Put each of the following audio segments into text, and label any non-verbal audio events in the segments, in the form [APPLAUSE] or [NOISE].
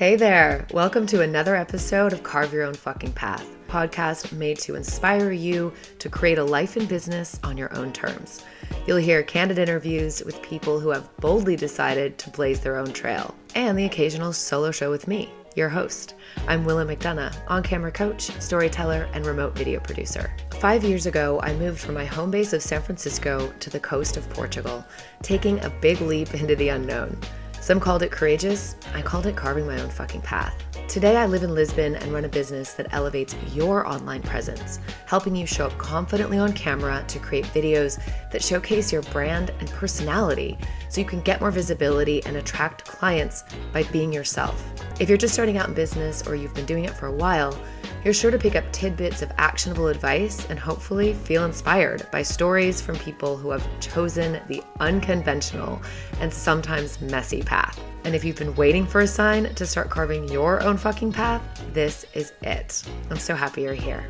Hey there. Welcome to another episode of Carve Your Own Fucking Path, podcast made to inspire you to create a life and business on your own terms. You'll hear candid interviews with people who have boldly decided to blaze their own trail, and the occasional solo show with me, your host. I'm Willa McDonough, on camera coach, storyteller, and remote video producer. Five years ago, I moved from my home base of San Francisco to the coast of Portugal, taking a big leap into the unknown. Some called it courageous, I called it carving my own fucking path. Today, I live in Lisbon and run a business that elevates your online presence, helping you show up confidently on camera to create videos that showcase your brand and personality so you can get more visibility and attract clients by being yourself. If you're just starting out in business or you've been doing it for a while, you're sure to pick up tidbits of actionable advice and hopefully feel inspired by stories from people who have chosen the unconventional and sometimes messy path. And if you've been waiting for a sign to start carving your own fucking path, this is it. I'm so happy you're here.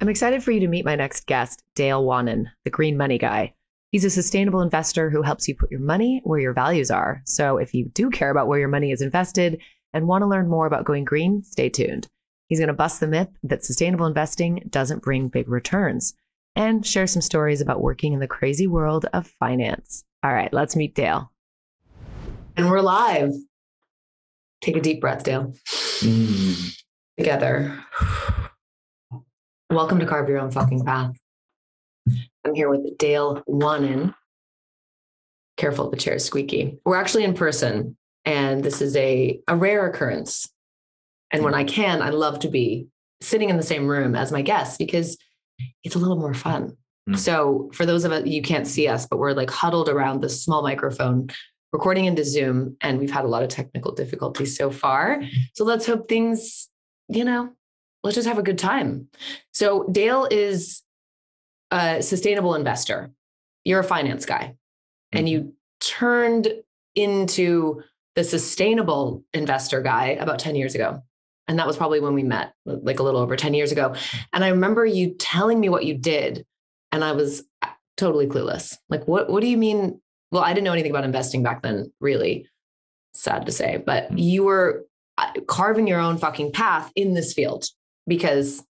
I'm excited for you to meet my next guest, Dale Wannen, the green money guy. He's a sustainable investor who helps you put your money where your values are. So if you do care about where your money is invested, and want to learn more about going green, stay tuned. He's going to bust the myth that sustainable investing doesn't bring big returns and share some stories about working in the crazy world of finance. All right, let's meet Dale. And we're live. Take a deep breath, Dale. Mm. Together. Welcome to Carve Your Own Fucking Path. I'm here with Dale Wannen. Careful, the chair is squeaky. We're actually in person and this is a, a rare occurrence. And when I can, I love to be sitting in the same room as my guests because it's a little more fun. Mm. So for those of us, you can't see us, but we're like huddled around this small microphone recording into Zoom. And we've had a lot of technical difficulties so far. So let's hope things, you know, let's just have a good time. So Dale is a sustainable investor. You're a finance guy and mm-hmm. you turned into the sustainable investor guy about 10 years ago. And that was probably when we met, like a little over 10 years ago. And I remember you telling me what you did. And I was totally clueless. Like, what, what do you mean? Well, I didn't know anything about investing back then, really. Sad to say, but mm. you were uh, carving your own fucking path in this field because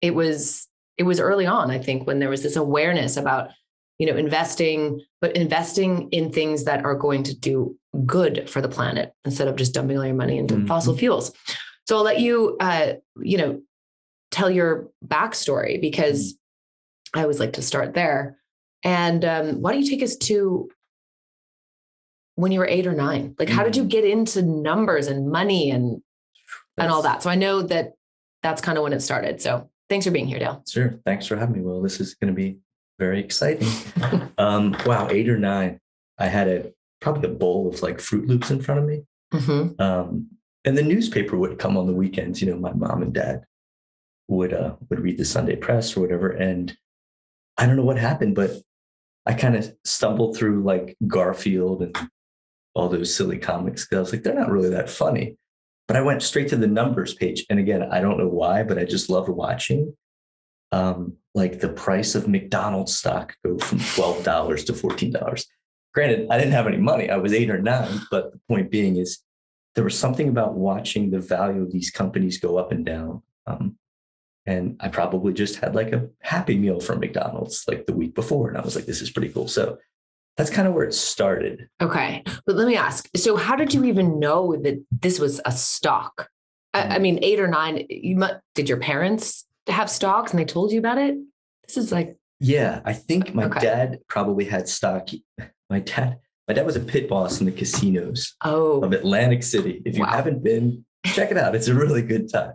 it was it was early on i think when there was this awareness about you know investing but investing in things that are going to do good for the planet instead of just dumping all your money into mm-hmm. fossil fuels so i'll let you uh, you know tell your backstory because i always like to start there and um, why don't you take us to when you were eight or nine like how did you mm. get into numbers and money and and all that so i know that that's kind of when it started so thanks for being here dale sure thanks for having me well this is going to be very exciting. um, wow, eight or nine. I had a probably a bowl of like Froot Loops in front of me. Mm-hmm. Um, and the newspaper would come on the weekends. You know, my mom and dad would uh, would read the Sunday press or whatever. And I don't know what happened, but I kind of stumbled through like Garfield and all those silly comics because I was like, they're not really that funny. But I went straight to the numbers page. And again, I don't know why, but I just loved watching um, like the price of McDonald's stock go from $12 to $14. Granted, I didn't have any money. I was eight or nine, but the point being is there was something about watching the value of these companies go up and down. Um, and I probably just had like a happy meal from McDonald's like the week before. And I was like, this is pretty cool. So that's kind of where it started. Okay. But let me ask so, how did you even know that this was a stock? I, I mean, eight or nine, you did your parents have stocks and they told you about it? This is like yeah, I think my okay. dad probably had stock. My dad, my dad was a pit boss in the casinos oh. of Atlantic City. If you wow. haven't been, check it out. It's a really good time.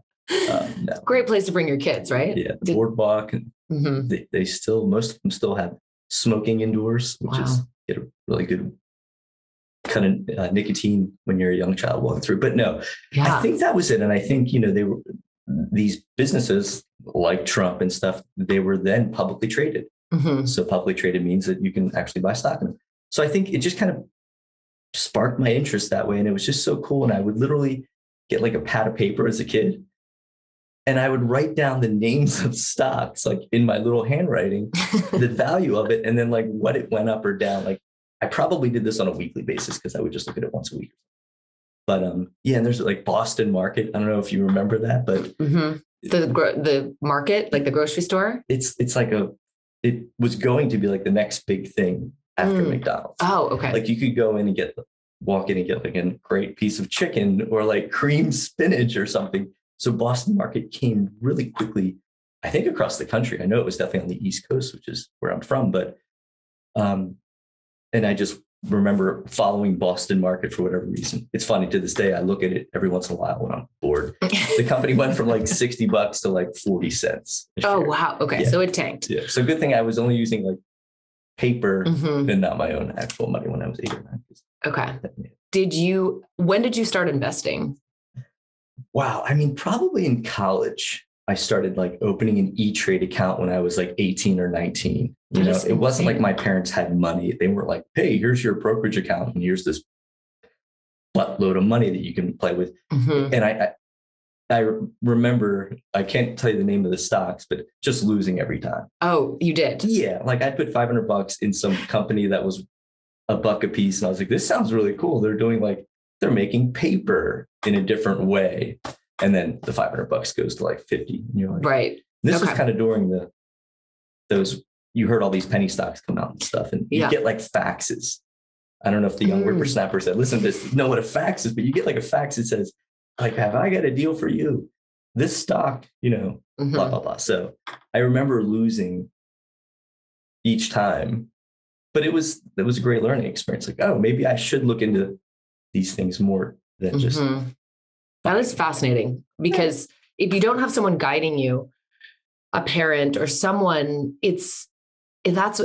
Um, no. Great place to bring your kids, right? Yeah, Did... boardwalk. And mm-hmm. they, they still, most of them still have smoking indoors, which wow. is get a really good kind of uh, nicotine when you're a young child walking through. But no, yeah. I think that was it. And I think, you know, they were these businesses like Trump and stuff, they were then publicly traded. Mm-hmm. So publicly traded means that you can actually buy stock in them. So I think it just kind of sparked my interest that way. And it was just so cool. And I would literally get like a pad of paper as a kid. And I would write down the names of stocks like in my little handwriting, [LAUGHS] the value of it, and then like what it went up or down. Like I probably did this on a weekly basis because I would just look at it once a week. But um, yeah, and there's like Boston Market. I don't know if you remember that, but mm-hmm. the the market, like the grocery store. It's it's like a it was going to be like the next big thing after mm. McDonald's. Oh, okay. Like you could go in and get walk in and get like a great piece of chicken or like cream spinach or something. So Boston Market came really quickly, I think across the country. I know it was definitely on the East Coast, which is where I'm from, but um, and I just remember following Boston Market for whatever reason. It's funny to this day. I look at it every once in a while when I'm bored. the company went from like [LAUGHS] 60 bucks to like 40 cents. Oh, wow. Okay. Yeah. So it tanked. Yeah. So good thing I was only using like paper mm-hmm. and not my own actual money when I was eight or nine. Okay. Did you, when did you start investing? Wow. I mean, probably in college. I started like opening an E Trade account when I was like 18 or 19. You know, it wasn't like my parents had money. They were like, hey, here's your brokerage account and here's this buttload of money that you can play with. Mm-hmm. And I, I, I remember, I can't tell you the name of the stocks, but just losing every time. Oh, you did? Yeah. Like I put 500 bucks in some company that was a buck a piece. And I was like, this sounds really cool. They're doing like, they're making paper in a different way. And then the 500 bucks goes to like 50. And you're like, right. This okay. was kind of during the, those you heard all these penny stocks come out and stuff, and you yeah. get like faxes. I don't know if the young mm. whippersnappers that listen to this know what a fax is, but you get like a fax that says, like, have I got a deal for you? This stock, you know, mm-hmm. blah, blah, blah. So I remember losing each time, but it was it was a great learning experience. Like, oh, maybe I should look into these things more than just mm-hmm. that is fascinating because if you don't have someone guiding you, a parent or someone, it's that's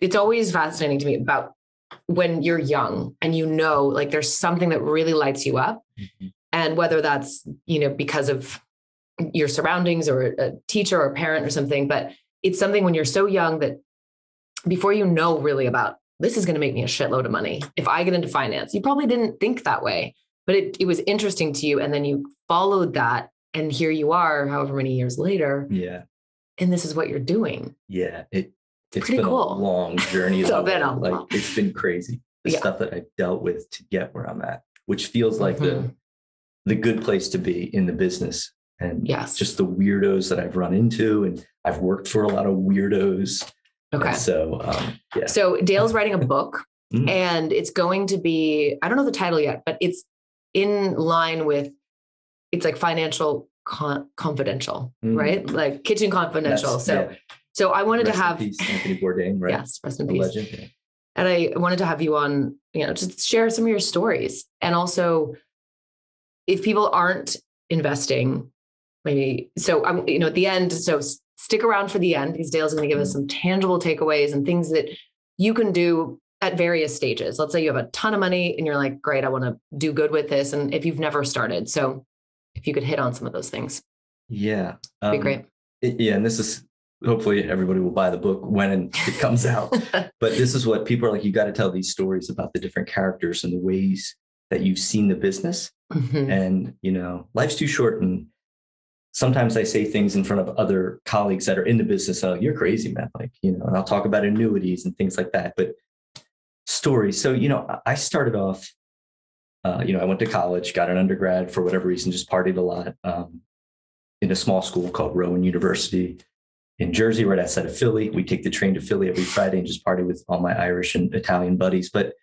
it's always fascinating to me about when you're young and you know like there's something that really lights you up mm-hmm. and whether that's you know because of your surroundings or a teacher or a parent or something but it's something when you're so young that before you know really about this is going to make me a shitload of money if i get into finance you probably didn't think that way but it, it was interesting to you and then you followed that and here you are however many years later yeah and this is what you're doing yeah it it's Pretty been cool. a long journey. [LAUGHS] it's been a like it's been crazy. The yeah. stuff that I've dealt with to get where I'm at, which feels like mm-hmm. the the good place to be in the business. And yes. just the weirdos that I've run into. And I've worked for a lot of weirdos. Okay. So um, yeah. So Dale's writing a [LAUGHS] book mm-hmm. and it's going to be, I don't know the title yet, but it's in line with it's like financial con- confidential, mm-hmm. right? Like kitchen confidential. Yes, so yeah. So I wanted rest to have peace, Anthony Bourdain, right? Yes, rest in peace. Legend. And I wanted to have you on, you know, just share some of your stories. And also, if people aren't investing, maybe so I'm, you know, at the end, so stick around for the end because Dale's going to give us some tangible takeaways and things that you can do at various stages. Let's say you have a ton of money and you're like, great, I want to do good with this. And if you've never started. So if you could hit on some of those things. Yeah. Um, be great. Yeah. And this is hopefully everybody will buy the book when it comes out. [LAUGHS] but this is what people are like, you got to tell these stories about the different characters and the ways that you've seen the business. Mm-hmm. And, you know, life's too short. And sometimes I say things in front of other colleagues that are in the business. Oh, you're crazy, man. Like, you know, and I'll talk about annuities and things like that. But stories. So, you know, I started off, uh, you know, I went to college, got an undergrad for whatever reason, just partied a lot um, in a small school called Rowan University in Jersey, right outside of Philly. We take the train to Philly every Friday and just party with all my Irish and Italian buddies. But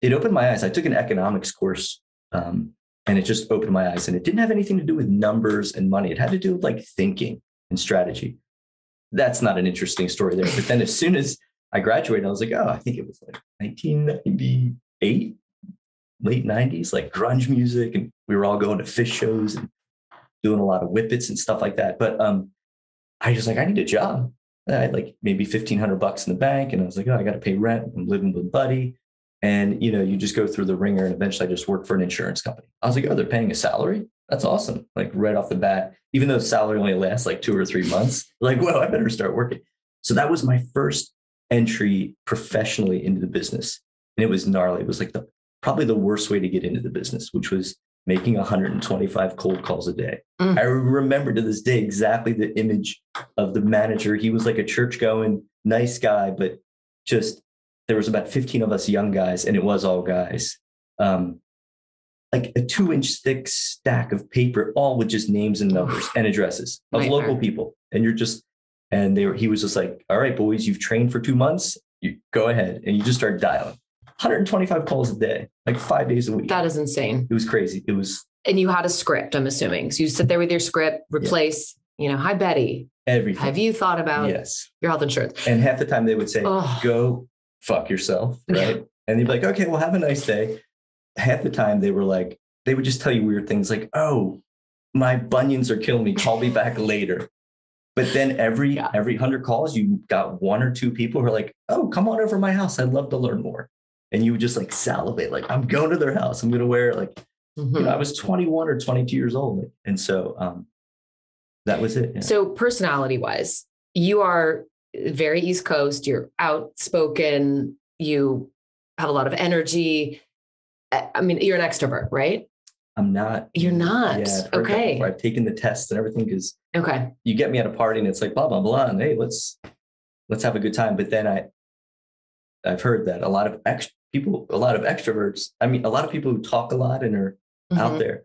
it opened my eyes. I took an economics course um, and it just opened my eyes. And it didn't have anything to do with numbers and money, it had to do with like thinking and strategy. That's not an interesting story there. But then as soon as I graduated, I was like, oh, I think it was like 1998, late 90s, like grunge music. And we were all going to Phish shows and doing a lot of whippets and stuff like that. But um, I was like, I need a job. I had like maybe 1500 bucks in the bank. And I was like, oh, I got to pay rent. I'm living with buddy. And, you know, you just go through the wringer and eventually I just worked for an insurance company. I was like, oh, they're paying a salary. That's awesome. Like right off the bat, even though salary only lasts like two or three months, [LAUGHS] like, well, I better start working. So that was my first entry professionally into the business. And it was gnarly. It was like the probably the worst way to get into the business, which was making 125 cold calls a day. Mm. I remember to this day exactly the image of the manager. He was like a church going, nice guy, but just there was about 15 of us young guys, and it was all guys. Um, like a two inch thick stack of paper, all with just names and numbers and addresses of Nightmare. local people. And you're just, and they were, he was just like, all right, boys, you've trained for two months. You go ahead. And you just start dialing 125 calls a day, like five days a week. That is insane. it was crazy. It was And you had a script, I'm assuming. So you sit there with your script, replace, you know, hi, Betty. everything. Have you thought about yes. your health insurance? And half the time they would say, Oh. go fuck yourself. Right. and you'd be like, okay, well, have a nice day. Half the time they were like, they would just tell you weird things like, oh, my bunions are killing me. Call me back later. But then every Yeah. every hundred calls, you got one or two people who are like, oh, come on over to my house. I'd love to learn more. And you would just like salivate, like, I'm going to their house. I'm gonna wear like, Mhm. you know, I was 21 or 22 years old. And so um that was it. yeah. So, personality wise, you are very East Coast, you're outspoken, you have a lot of energy. I mean, you're an extrovert, right? I'm not. You're not. Yeah, I've Okay. I've taken the tests and everything because Okay. you get me at a party and it's like blah blah blah and hey let's let's have a good time but then i i've heard that a lot of ex people a lot of extroverts i mean a lot of people who talk a lot and are out Mhm. there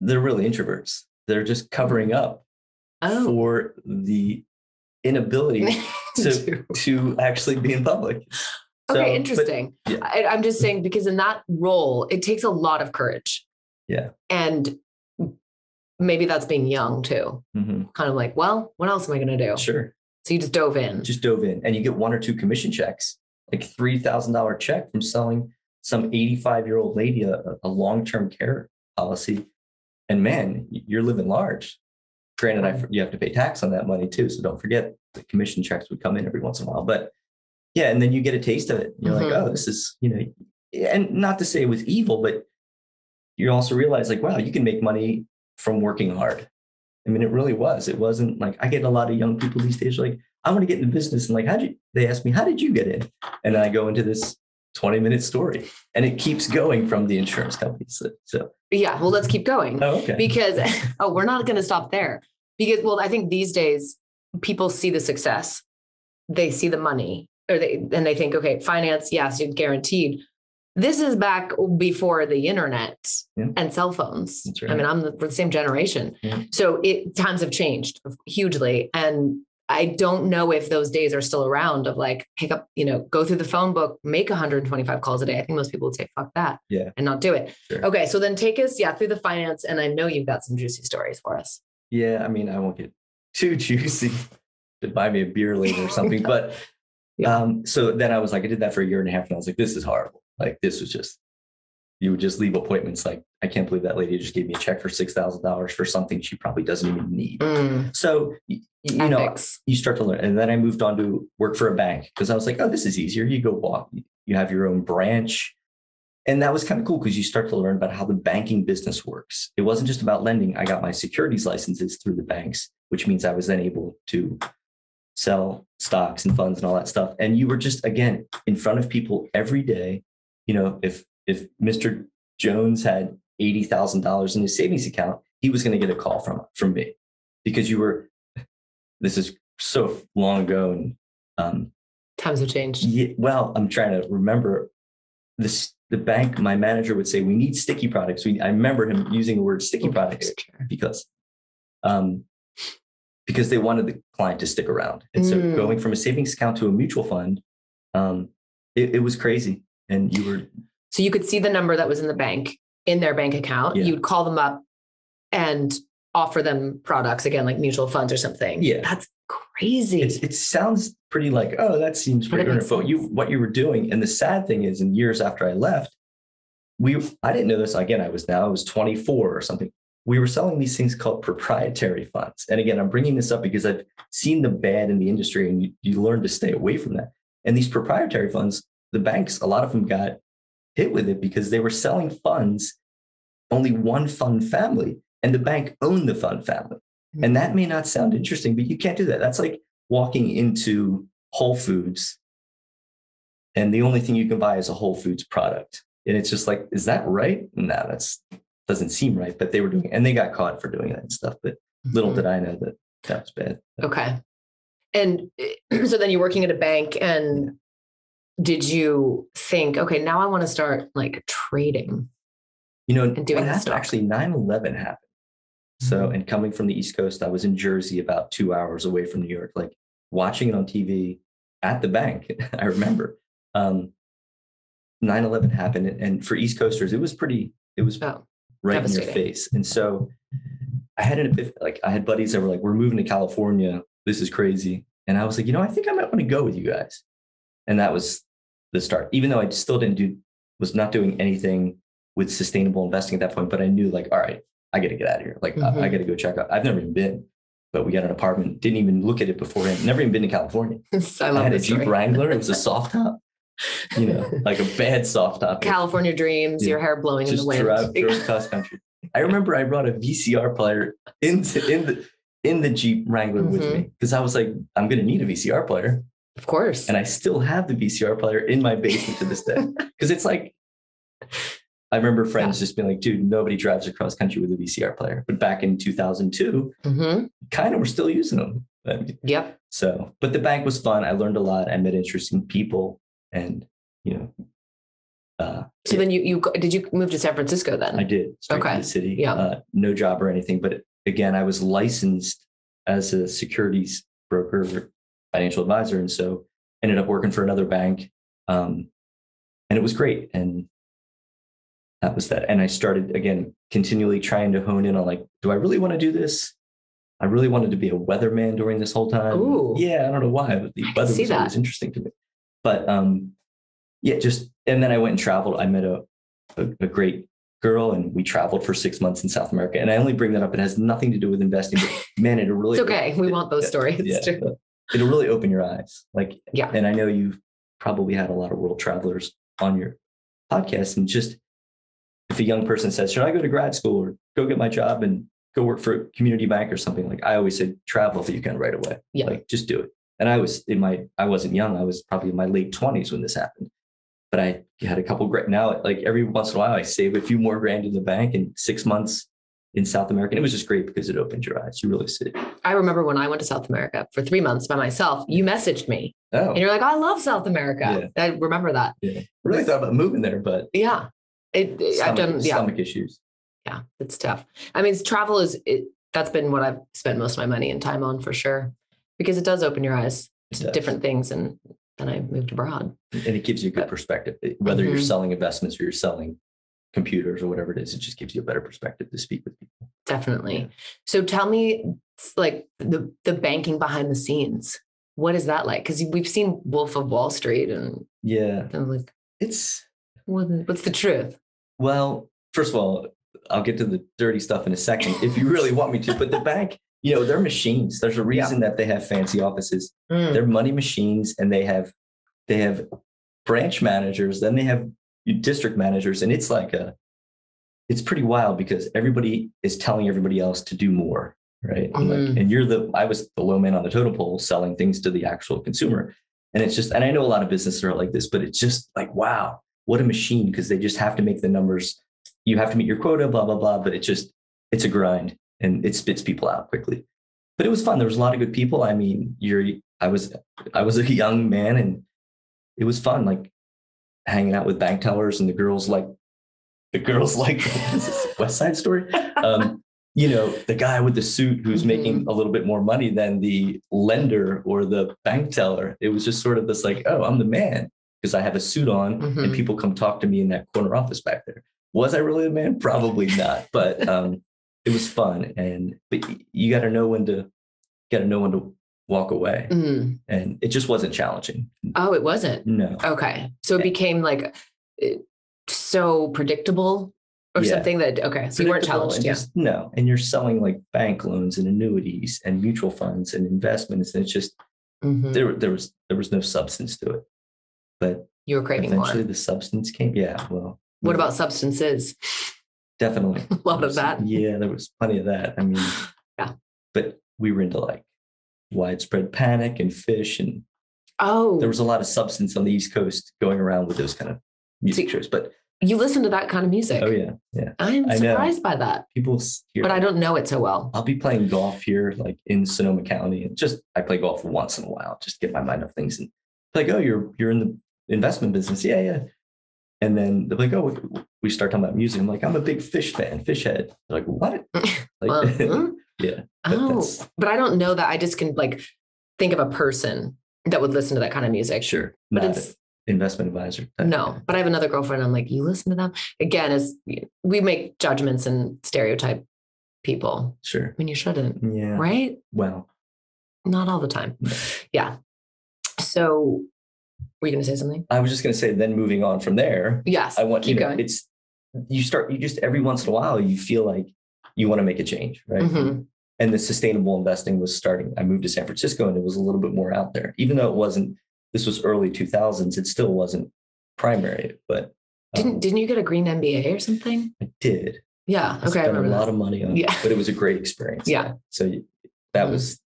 they're really introverts they're just covering up Oh. for the inability [LAUGHS] to to actually be in public So, okay, but- interesting. yeah. I, I'm just saying because in that role, it takes a lot of courage. Yeah. And maybe that's being young too. Mhm. Kind of like, well, what else am I going to do? sure So you just dove in. just dove in and you get one or two commission checks like $3000 check from selling some 85 year old lady a, a long-term care policy and man you're living large granted I, you have to pay tax on that money too so don't forget the commission checks would come in every once in a while but yeah and then you get a taste of it you're Mhm. like oh this is you know and not to say it was evil but you also realize like wow you can make money from working hard I mean, it really was. It wasn't like I get a lot of young people these days like, I want to get into business. And like, how'd you, they ask me, how did you get in? And I go into this 20 minute story and it keeps going from the insurance companies. So, so yeah. Well, let's keep going. oh, okay. because [LAUGHS] oh we're not going to stop there because well i think these days people see the success. They see the money or they and they think okay finance yes you're guaranteed. This is back before the internet Yeah. and cell phones. That's i mean i'm the, the same generation. Yeah. so it times have changed hugely. And i don't know if those days are still around of like pick up you know go through the phone book make 125 calls a day. I think most people would say fuck that Yeah. and not do it. Sure. okay so then take us yeah through the finance and i know you've got some juicy stories for us yeah, I mean, I won't get too [LAUGHS] juicy to buy me a beer later or something. [LAUGHS] But Yeah. um, so then I was like, I did that for a year and a half and I was like, this is horrible. Like, this was just, you would just leave appointments. Like, I can't believe that lady just gave me a check for $6,000 for something she probably doesn't even need. Mm, So, y- you know, you start to learn. And then I moved on to work for a bank because I was like, oh, this is easier. You go walk, you have your own branch. And that was kind of cool because you start to learn about how the banking business works. It wasn't just about lending. I got my securities licenses through the banks, which means I was then able to sell stocks and funds and all that stuff. And you were just again in front of people every day. You know, if if Mr. Jones had eighty thousand dollars in his savings account, he was going to get a call from from me because you were. This is so long ago, and um, Times have changed. yeah, well, I'm trying to remember this. The bank, my manager would say, "We need sticky products." We, I remember him using the word sticky products because, um, because they wanted the client to stick around. And so, Mm. going from a savings account to a mutual fund, um, it, it was crazy. And you were, So you could see the number that was in the bank in their bank account. Yeah. You'd call them up and offer them products again, like mutual funds or something. Yeah. That's crazy. it's, it sounds pretty like, oh, that seems pretty. makes But you, what you were doing, and the sad thing is, in years after I left, we, I didn't know this. Again, I was now I was 24 or something. We were selling these things called proprietary funds. And again, I'm bringing this up because I've seen the bad in the industry, and you, you learn to stay away from that. And these proprietary funds, the banks, a lot of them got hit with it because they were selling funds, only one fund family, and the bank owned the fund family. And that may not sound interesting, but you can't do that. That's like walking into Whole Foods and the only thing you can buy is a Whole Foods product. And it's just like, is that right? No, that's doesn't seem right. But they were doing, and they got caught for doing that and stuff. But little Mhm. did I know that that was bad. Okay. And [CLEARS THROAT] so then you're working at a bank and did you think, okay, now I want to start like trading? You know, And doing happened, actually 9-11 happened. So, Mhm. and coming from the East Coast, I was in Jersey about two hours away from New York, like watching it on TV at the bank. [LAUGHS] I remember um, 9-11 happened. And for East Coasters, it was pretty, it was Oh, right in your face. And so I had an epiph- like I had buddies that were like, "We're moving to California. This is crazy." And I was like, "You know, I think I might want to go with you guys." And that was the start. Even though I still didn't do, was not doing anything with sustainable investing at that point, but I knew like, all right, I got to get out of here. Like, I- I, Mhm. got to go check out. I've never even been, but we got an apartment. Didn't even look at it beforehand. Never even been to California. [LAUGHS] I I, had a Jeep story. Wrangler. It was a [LAUGHS] soft top. You know, like a bad soft top. California dreams, Yeah. your hair blowing in the wind. drove, drove [LAUGHS] cross country. I remember I brought a VCR player into in the in the Jeep Wrangler with Mhm. me because I was like, I'm gonna need a VCR player, Of course. and I still have the VCR player in my basement to this day because it's like. I remember friends just being like, dude, nobody drives across country with a VCR player. But back in 2002, hmm kind of we're still using them. I mean, Yep. so, but the bank was fun. I learned a lot. I met interesting people and, you know, uh, So then you you did you move to San Francisco then? I did Okay. the city. Yeah. Uh, no job or anything. But again, I was licensed as a securities broker, or financial advisor, and so ended up working for another bank. Um, and it was great. And that was that. And I started again continually trying to hone in on like, do I really want to do this? I really wanted to be a weatherman during this whole time. Ooh. Yeah, I don't know why, but the I weather was always interesting to me. But um, yeah, just and then I went and traveled. I met a, a a great girl, and we traveled for six months in South America. And I only bring that up; it has nothing to do with investing. But [LAUGHS] man, it'll really It's okay. We want those stories. Yeah, [LAUGHS] too. it'll really open your eyes. Like, Yeah. and I know you've probably had a lot of world travelers on your podcast, and just if a young person says, "Should I go to grad school or go get my job and go work for a community bank or something?" Like I always say, travel if you can right away. Yeah. Like just do it. And I was in my, I wasn't young. I was probably in my late twenties when this happened. But I had a couple great. Now, like every once in a while, I save a few more grand in the bank in six months in South America. And it was just great because it opened your eyes. You really see it. I remember when I went to South America for three months by myself, you messaged me Oh, and you're like, I love South America. I remember that. yeah. Really thought about moving there, but Yeah. It, it- I've done, yeah. stomach issues. Yeah. It's tough. I mean, travel is, it, that's been what I've spent most of my money and time on for sure, because it does open your eyes to different things. And then I moved abroad. and it gives you a good perspective. It- Whether you're Mhm. selling investments or you're selling computers or whatever it is, it just gives you a better perspective to speak with people. Definitely. So tell me like the, the banking behind the scenes. What is that like? Because we've seen Wolf of Wall Street and, Yeah, and like, it's what, what's the truth? Well. First of all, I'll get to the dirty stuff in a second if you really want me to. But the [LAUGHS] bank, you know, they're machines. There's a reason that they have fancy offices. Mm, They're money machines, and they have they have branch managers. Then they have district managers, and it's like a it's pretty wild because everybody is telling everybody else to do more, right? And, like, Mhm. and you're the I was the low man on the totem pole selling things to the actual consumer. And it's just, and I know a lot of businesses are like this, but it's just like, wow, what a machine because they just have to make the numbers. You have to meet your quota, blah, blah, blah. But it just, it's a grind and it spits people out quickly. But it was fun. There was a lot of good people. I mean, you're, I was, I was a [LAUGHS] young man and it was fun, like hanging out with bank tellers and the girls like, the girls [LAUGHS] like [LAUGHS] West Side Story. Um, you know, the guy with the suit who's Mhm. making a little bit more money than the lender or the bank teller. It was just sort of this like, oh, I'm the man because I have a suit on and Mhm. people come talk to me in that corner office back there. Was I really a man? Probably not, but [LAUGHS] um, it was fun. And but you got to know when to got to know when to walk away, Mm. and it just wasn't challenging. Oh, it wasn't. No, Okay. So it became like eh, so predictable or Yeah. something that, okay. So you weren't challenged. and Yeah. just- no, and you're selling like bank loans and annuities and mutual funds and investments, and it's just Mhm. there. There was there was no substance to it, but You were craving eventually more. the substance came. Yeah, well, What about substances? definitely [LAUGHS] A lot of that. Yeah, there was plenty of that. I mean, [SIGHS] Yeah. but we were into like widespread panic and Phish, and Oh, there was a lot of substance on the East Coast going around with those kind of music shows. But you listen to that kind of music. oh yeah, yeah, I'm surprised by that, people. but I don't know it so well. I'll be playing golf here, like in Sonoma County, and just I play golf once in a while, just to get my mind off things. And like, oh, you're you're in the investment business, yeah, yeah. and then they're like, oh, we start talking about music. I'm like, I'm a big Phish fan, Phish head. They're like, what? [LAUGHS] Like, hmm? [LAUGHS] yeah. But Oh, but I don't know that. I just can like think of a person that would listen to that kind of music. Sure. But Not it's an investment advisor. no. But I have another girlfriend. I'm like, you listen to them again. As we make judgments and stereotype people Sure. when you shouldn't, Yeah. right? Well, Not all the time. Yeah. So, were you going to say something? I was just going to say, then moving on from there, Yes. I want, you keep know, going. it's, you start, you just every once in a while, you feel like you want to make a change, right? Mhm. And the sustainable investing was starting. I moved to San Francisco and it was a little bit more out there, even though it wasn't, this was early 2000s, it still wasn't primary, but um, Didn't Didn't you get a green MBA or something? I did. Yeah. I Okay. I spent a remember lot that. of money on Yeah. it, but it was a great experience. Yeah. So you- that Mhm. was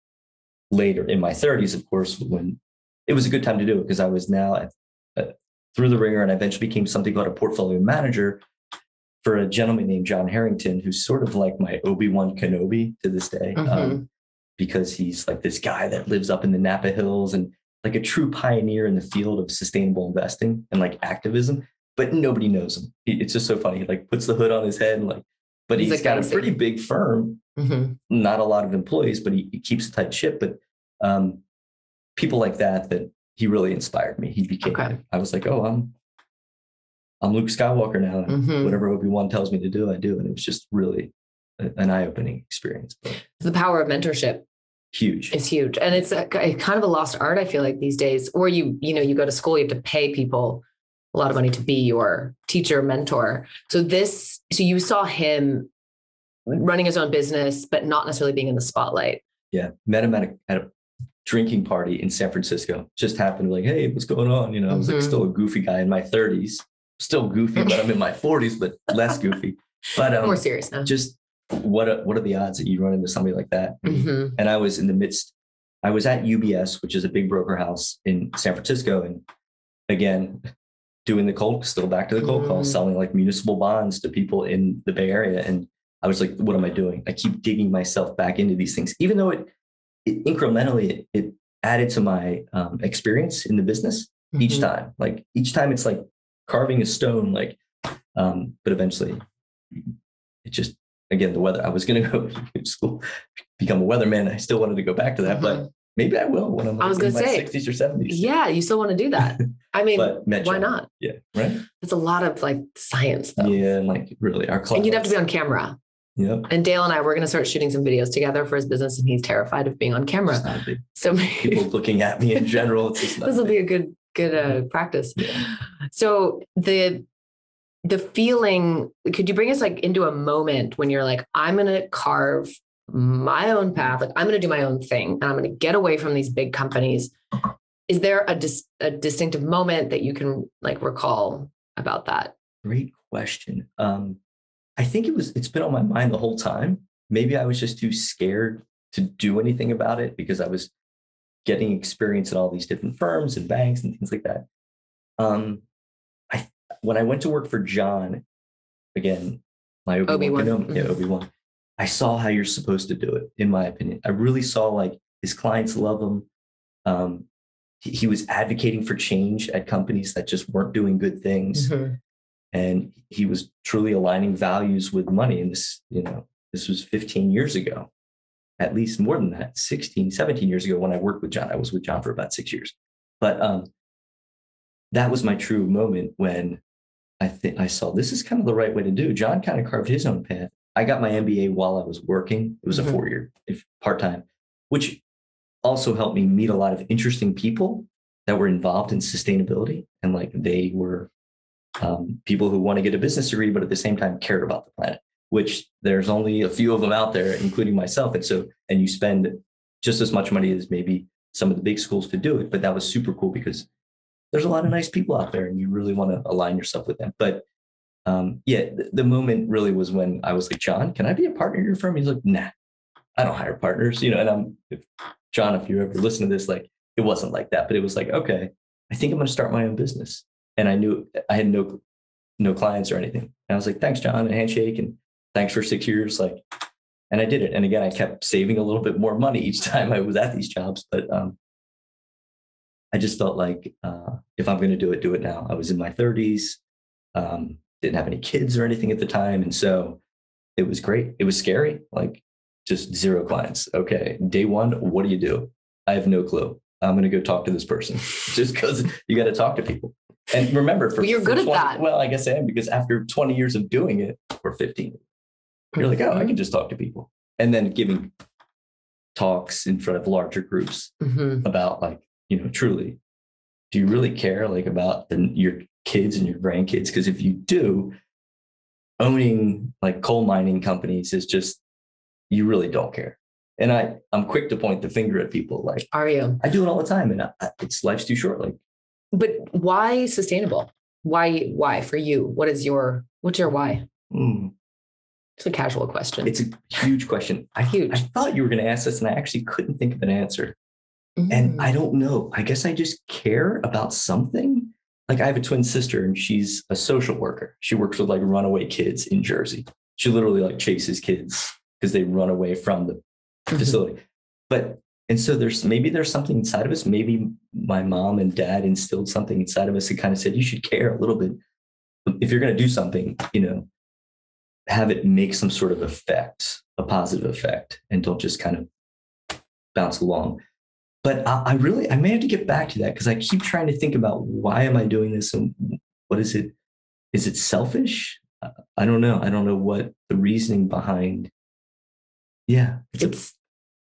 later in my 30s, of course, when it was a good time to do it because I was now at, at- through the wringer and I eventually became something called a portfolio manager for a gentleman named John Harrington, who's sort of like my Obi Wan Kenobi to this day, Mm-hmm. um, because he's like this guy that lives up in the Napa Hills and like a true pioneer in the field of sustainable investing and like activism. But nobody knows him. He- It's just so funny. He like puts the hood on his head and like, but He's he's a got a pretty big firm Mhm. not a lot of employees, but he, he keeps a tight ship. But um, people like that, that he really inspired me. He became, Okay. I was like, oh, I'm, I'm Luke Skywalker now. Mhm. Whatever Obi Wan tells me to do, I do. And it was just really an eye opening experience. But The power of mentorship huge. it's huge, and it's a, a kind of a lost art. I feel like these days, or you you know you go to school, you have to pay people a lot of money to be your teacher mentor. So this, so you saw him running his own business, but not necessarily being in the spotlight. yeah. Met him at a, at a drinking party in San Francisco. Just happened like, hey, what's going on? You know, I was like still a goofy guy in my 30s, still goofy, but I'm in my 40s, but less goofy. But um, More serious now. just what are, what are the odds that you run into somebody like that? Mhm. and I was in the midst. I was at UBS, which is a big broker house in San Francisco, and again, doing the cold, still back to the cold call, Mm. selling like municipal bonds to people in the Bay Area, and I was like, "What am I doing?" I keep digging myself back into these things, even though it, it incrementally it, it added to my um, experience in the business each Mhm. time. Like each time, it's like carving a stone. Like, um, but eventually, it just again the weather. I was going [LAUGHS] to go to school, become a weatherman. I still wanted to go back to that, but maybe I will when I'm I was in gonna my say, 60s or 70s. Yeah, you still want to do that. I mean, why not? Yeah, right. It's a lot of like science though. Yeah, and like really, our. And you'd have to be on camera. Yep. And Dale and I, we're going to start shooting some videos together for his business, and he's terrified of being on camera. not a big So [LAUGHS] people looking at me in general. It's just not this will be a good, good uh, practice. Yeah. So the the feeling, could you bring us like into a moment when you're like, I'm going to carve my own path, like I'm going to do my own thing, and I'm going to get away from these big companies. Is there a dis- a distinctive moment that you can like recall about that? Great question. Um, I think it was. It's been on my mind the whole time. Maybe I was just too scared to do anything about it because I was getting experience at all these different firms and banks and things like that. Um, I when I went to work for John, again, my Obi Obi-Wan. Wan, yeah, Mhm. Obi Wan. I saw how you're supposed to do it. In my opinion, I really saw like his clients love him. Um, he, he was advocating for change at companies that just weren't doing good things Mhm. And he was truly aligning values with money. And this you know this was 15 years ago at least more than that 16 17 years ago when i worked with john. I was with john for about six years. But um that was my true moment when i think i saw this is kind of the right way to do john kind of carved his own path. I got my mba while i was working. It was Mhm. a four year if part-time which also helped me meet a lot of interesting people that were involved in sustainability and like they were um, people who want to get a business degree, but at the same time cared about the planet, which there's only a few of them out there, including myself. And so, and you spend just as much money as maybe some of the big schools to do it. But that was super cool because there's a lot of nice people out there and you really want to align yourself with them. But um, yeah, the, the moment really was when I was like, John, can I be a partner in your firm? He's like, nah, I don't hire partners, you know, and I'm, if, John, if you ever listen to this, like, it wasn't like that, but it was like, okay, I think I'm going to start my own business and I knew I had no no clients or anything. And I was like, thanks, John, a handshake, and thanks for six years. Like, and I did it. And again, I kept saving a little bit more money each [LAUGHS] time I was at these jobs. But um, I just felt like uh, if I'm going to do it, do it now. I was in my 30s. Um, didn't have any kids or anything at the time. And so it was great. It was scary, like just zero clients. Okay. Day one, what do you do? I have no clue. I'm going to go talk to this person [LAUGHS] just because you got to talk to people. And remember, for you're for good 20, at that. Well, I guess I am because after 20 years of doing it, or 15, you're like, oh, I can just talk to people. And then giving talks in front of larger groups Mhm. about like, you know, truly, do you really care like about the, your kids and your grandkids? Because if you do, owning like coal mining companies is just you really don't care. And I I'm quick to point the finger at people like Are you? I do it all the time, and I, it's life's too short. Like But why sustainable? Why? Why for you? What is your? What's your why? hmm, It's a casual question. it's a huge question. I, Huge. I thought you were going to ask this, and I actually couldn't think of an answer. And Mm. I don't know. I guess I just care about something. Like I have a twin sister and she's a social worker. She works with like runaway kids in Jersey. She literally like chases kids because they run away from the Mhm. facility. But and so there's maybe there's something inside of us. Maybe my mom and dad instilled something inside of us that kind of said you should care a little bit. If you're going to do something, you know, have it make some sort of effect, a positive effect, and don't just kind of bounce along. But I, I really, I may have to get back to that because I keep trying to think about why am I doing this and what is it? Is it selfish? I- don't know. I don't know what the reasoning behind. Yeah, it's a, It's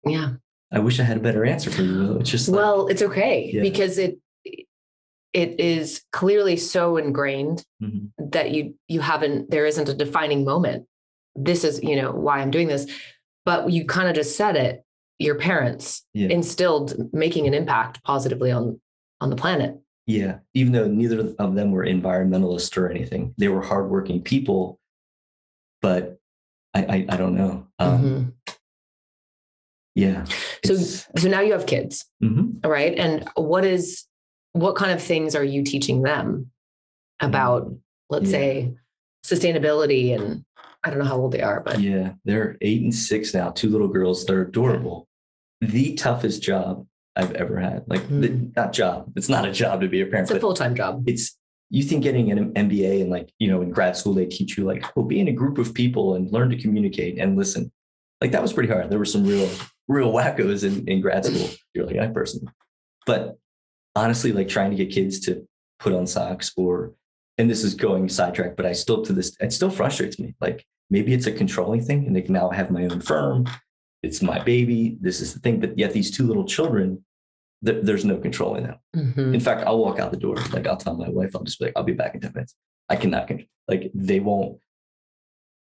yeah. I wish I had a better answer for you. It's just like, Well, it's okay Yeah. because it it is clearly so ingrained Mhm. that you you haven't there isn't a defining moment. This is you know why I'm doing this, but you kind of just said it. Your parents Yeah. instilled making an impact positively on on the planet. yeah. Even though neither of them were environmentalists or anything, they were hardworking people. But I, I, I don't know. Um, Mhm. Yeah. So- So now you have kids, Mhm. right? And what is what kind of things are you teaching them about, let's Yeah. say, sustainability and I don't know how old they are, but Yeah, they're eight and six now, two little girls. They're adorable. The toughest job I've ever had. Like, the, Mm. not job. It's not a job to be a parent, it's a full time job. it's, you think getting an MBA and like, you know, in grad school, they teach you like, well, be in a group of people and learn to communicate and listen. Like, that was pretty hard. There were some real, real wackos in, in grad school. You're like, I personally. But honestly, like trying to get kids to put on socks or, and this is going sidetrack, but I still to this, it still frustrates me. Like, maybe it's a controlling thing and like now I have my own firm. It's my baby. This is the thing. But yet these two little children, th- there's no controlling them. Mhm. In fact, I'll walk out the door. Like I'll tell my wife, I'll just be like, I'll be back in 10 minutes. I cannot control. Like they won't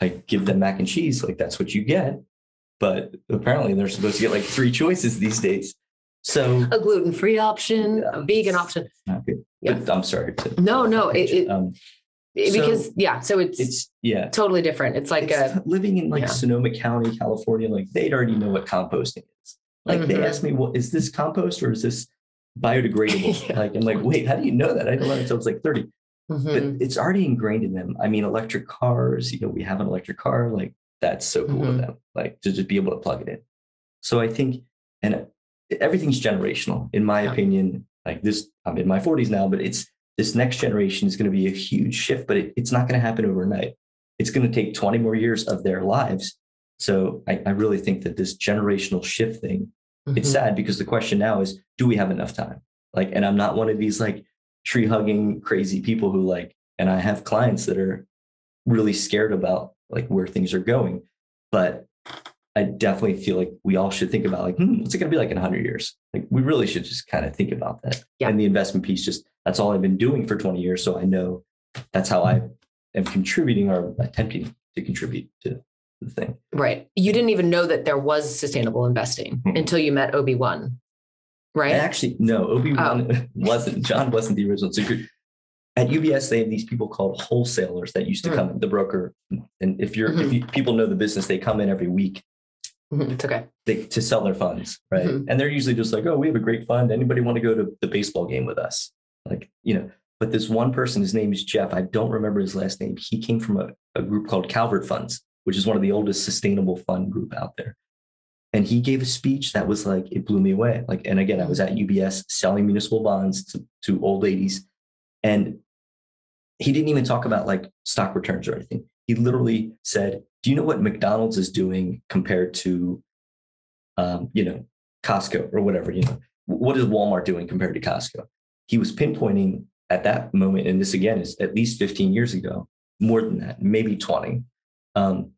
like give them mac and cheese. Like that's what you get. But apparently they're supposed to get like three choices these days. So A gluten free option, Yeah. a vegan option. good. Yeah. But I'm sorry. To, No, no, it, it, um, because yeah, so it's, it's yeah. totally different. It's like It's a [LAUGHS] living in like yeah. Sonoma County, California, like they'd already know what composting is. Like they Mhm. asked me, "What is this compost or is this biodegradable?" [LAUGHS] Yeah. Like I'm like, "Wait, how do you know that?" I didn't learn until I was like 30. Mhm. But it's already ingrained in them. I mean, electric cars. You know, we have an electric car. Like that's so cool to Mhm. them. Like to just be able to plug it in. So I think, and everything's generational, in my Yeah. opinion. Like this, I'm in my 40s now, but it's this next generation is going to be a huge shift, but it, it's not going to happen overnight. It's going to take 20 more years of their lives. So I, I really think that this generational shift thing, it's Mhm. sad because the question now is, do we have enough time? Like, and I'm not one of these like tree hugging crazy people who like, and I have clients that are really scared about like where things are going. But I definitely feel like we all should think about like, hmm, what's it going to be like in 100 years? Like, we really should just kind of think about that. Yeah. And the investment piece, just that's all I've been doing for 20 years. So I know that's how I am contributing or attempting to contribute to the thing. right. You didn't even know that there was sustainable investing Mhm. until you met Obi Wan, right? And actually, no, Obi Wan [LAUGHS] wasn't. John wasn't the original secret. At UBS, they have these people called wholesalers that used to Hmm. come. The broker, and if you're if you, people know the business, they come in every week Mhm. It's okay. they, to sell their funds, right? Mhm. And they're usually just like, "Oh, we have a great fund. Anybody want to go to the baseball game with us?" Like, you know. But this one person, his name is Jeff. I don't remember his last name. He came from a, a group called Calvert Funds, which is one of the oldest sustainable fund group out there. And he gave a speech that was like, it blew me away. Like, and again, I was at UBS selling municipal bonds to, to old ladies. And he didn't even talk about like stock returns or anything. He literally said, "Do you know what McDonald's is doing compared to, um, you know, Costco or whatever? You know, what is Walmart doing compared to Costco?" He was pinpointing at that moment, and this again is at least 15 years ago, more than that, maybe 20. Um,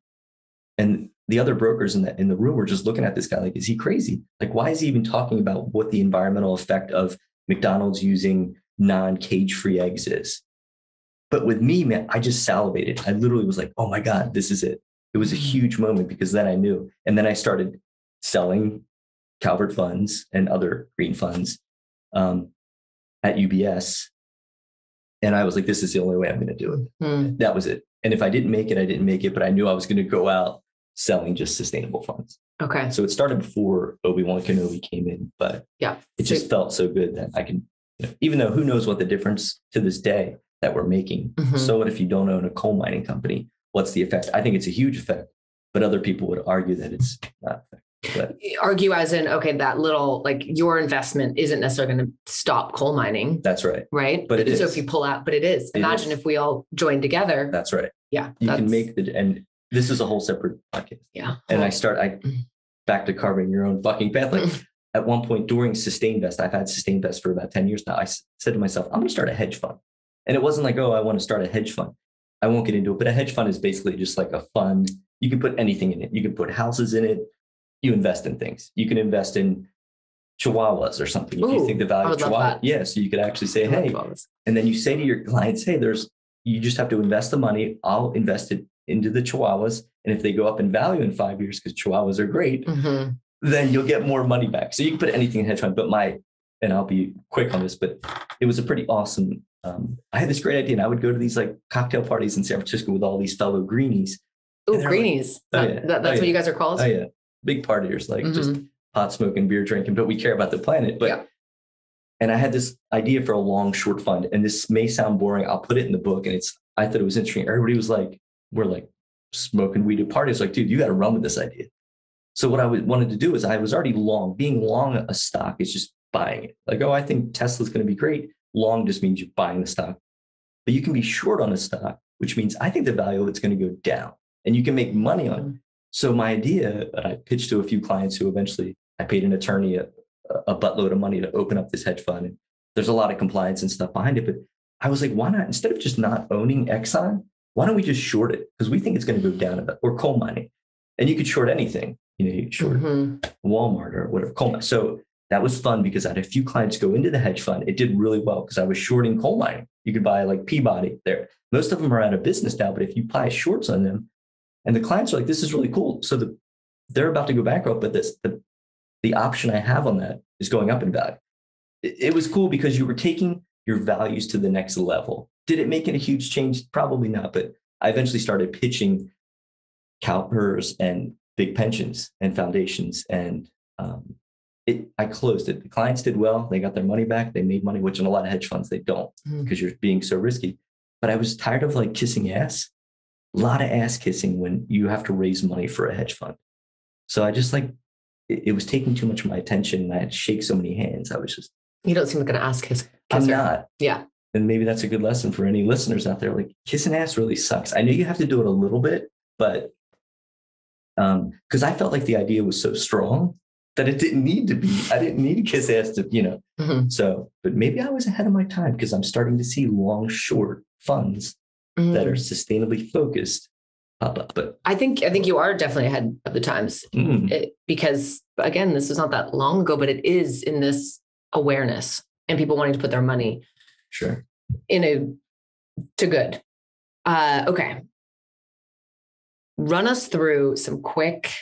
and the other brokers in the in the room were just looking at this guy like, is he crazy? Like, why is he even talking about what the environmental effect of McDonald's using non-cage free eggs is? But with me, man, I just salivated. I literally was like, oh my God, this is it. It was a mm-hmm. huge moment because then I knew. And then I started selling Calvert funds and other green funds um, at UBS. And I was like, this is the only way I'm going to do it. Mm. That was it. And if I didn't make it, I didn't make it, but I knew I was going to go out selling just sustainable funds. Okay. So it started before Obi Wan Kenobi came in, but yeah, it just felt so good that I can, even though who knows what the difference to this day that we're making. Mm-hmm. So what if you don't own a coal mining company? What's the effect? I think it's a huge effect, but other people would argue that it's not. But, argue as in okay that little like your investment isn't necessarily going to stop coal mining that's right right but it so is. if you pull out but it is it imagine is. if we all join together that's right yeah you can make the and this is a whole separate podcast. Yeah. And I start, I mm-hmm. back to carving your own fucking path. Like. [LAUGHS] at one point during SustainVest, I've had SustainVest for about 10 years now. I said to myself, I'm going to start a hedge fund. And it wasn't like, oh, I want to start a hedge fund. I won't get into it, but a hedge fund is basically just like a fund. You can put anything in it. You can put houses in it. You invest in things. You can invest in chihuahuas or something if you think the value of chihuahua. Yeah. So you could actually say, hey, and then you say to your clients, hey, there's you just have to invest the money. I'll invest it into the chihuahuas. And if they go up in value in five years, because chihuahuas are great, mm-hmm. Then you'll get more money back. So you can put anything in hedge fund. But my, and I'll be quick on this, but it was a pretty awesome. Um, I had this great idea, and I would go to these like cocktail parties in San Francisco with all these fellow greenies. Oh, greenies! Like, oh, yeah. that, that's oh, what you guys are called. Oh yeah, big partiers, like mm-hmm. just pot smoking, beer drinking, but we care about the planet. But yeah. and I had this idea for a long short fund, and this may sound boring. I'll put it in the book, and it's I thought it was interesting. Everybody was like, we're like smoking weed at parties. Like, dude, you got to run with this idea. So what I wanted to do is I was already long. Being long a stock is just buying it. Like, oh, I think Tesla's going to be great. Long just means you're buying the stock. But you can be short on a stock, which means I think the value of it's going to go down and you can make money on it. Mm-hmm. So my idea that I pitched to a few clients who eventually I paid an attorney a, a buttload of money to open up this hedge fund. And there's a lot of compliance and stuff behind it. But I was like, why not? Instead of just not owning Exxon, why don't we just short it? Because we think it's going to go down a bit, or coal mining. And you could short anything, you know, short mm-hmm. Walmart or whatever, coal mining. So that was fun because I had a few clients go into the hedge fund. It did really well because I was shorting coal mining. You could buy like Peabody there. Most of them are out of business now, but if you buy shorts on them, and the clients are like, this is really cool. So the, they're about to go bankrupt, but this the, the option I have on that is going up in value. It, it was cool because you were taking your values to the next level. Did it make it a huge change? Probably not. But I eventually started pitching CalPERS and big pensions and foundations. And um, it, I closed it. The clients did well. They got their money back. They made money, which in a lot of hedge funds, they don't because mm you're being so risky. But I was tired of like kissing ass. A lot of ass kissing when you have to raise money for a hedge fund. So I just like, it, it was taking too much of my attention. And I had to shake so many hands. I was just. You don't seem like an ass kiss. I'm not. Yeah and maybe that's a good lesson for any listeners out there. Like kissing ass really sucks. I know you have to do it a little bit, but um, because I felt like the idea was so strong that it didn't need to be. I didn't need to kiss ass to, you know. Mm-hmm. So, but maybe I was ahead of my time because I'm starting to see long, short funds mm-hmm. that are mm. sustainably focused pop up. But I think I think you are definitely ahead of the times mm-hmm. it, because again, this was not that long ago, but it is in this awareness and people wanting to put their money Sure. In a to good. Uh, okay. Run us through some quick,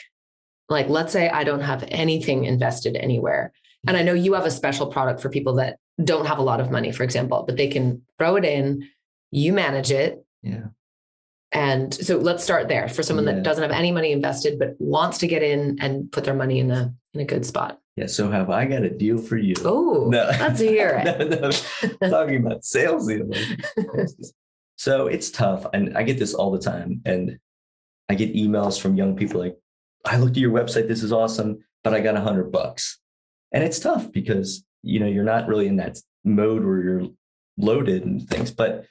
like, let's say I don't have anything invested anywhere. And I know you have a special product for people that don't have a lot of money, for example, but they can throw it in, you manage it. Yeah. And so let's start there for someone yeah. that doesn't have any money invested but wants to get in and put their money in a in a good spot. Yeah. So have I got a deal for you? Oh, no. let's hear it. [LAUGHS] no, no, talking about sales [LAUGHS] so it's tough. And I get this all the time. And I get emails from young people like, I looked at your website. This is awesome, but I got a hundred bucks. And it's tough because, you know, you're not really in that mode where you're loaded and things. But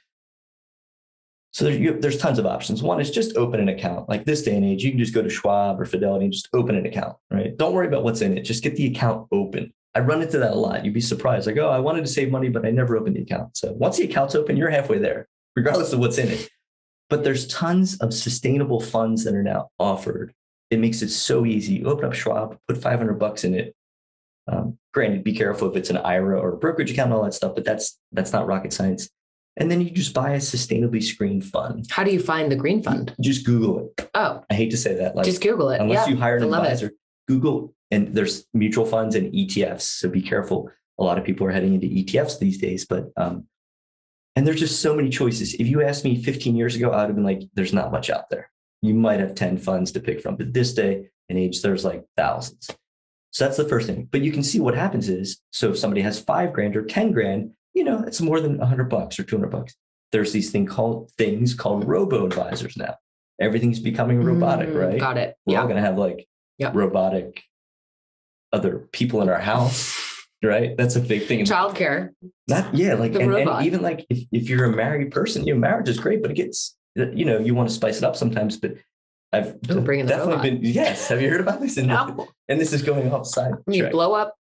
So there, you, there's tons of options. One is just open an account. Like this day and age, you can just go to Schwab or Fidelity and just open an account, right? Don't worry about what's in it. Just get the account open. I run into that a lot. You'd be surprised. Like, oh, I wanted to save money, but I never opened the account. So once the account's open, you're halfway there, regardless of what's in it. But there's tons of sustainable funds that are now offered. It makes it so easy. You open up Schwab, put 500 bucks in it. Um, granted, be careful if it's an IRA or a brokerage account, and all that stuff, but that's that's not rocket science. And then you just buy a sustainably screened fund. How do you find the green fund? Just Google it. Oh, I hate to say that. Like, just Google it. Unless yeah, you hire an advisor, it. Google and there's mutual funds and ETFs. So be careful. A lot of people are heading into ETFs these days, but um, and there's just so many choices. If you asked me 15 years ago, I would have been like, there's not much out there. You might have 10 funds to pick from, but this day and age, there's like thousands. So that's the first thing. But you can see what happens is so if somebody has five grand or 10 grand, you know, it's more than 100 bucks or 200 bucks. There's these thing called things called robo advisors now. Everything's becoming robotic, Mm, right? Got it. We're all going to have like Yep. robotic other people in our house, right? That's a big thing. Childcare. Not yeah, like and, and even like if, if you're a married person, you know, marriage is great, but it gets uh, you know you want to spice it up sometimes. But I've Ooh, definitely been yes. Have you heard about this? And, No. [LAUGHS] and this is going outside. You track. blow up.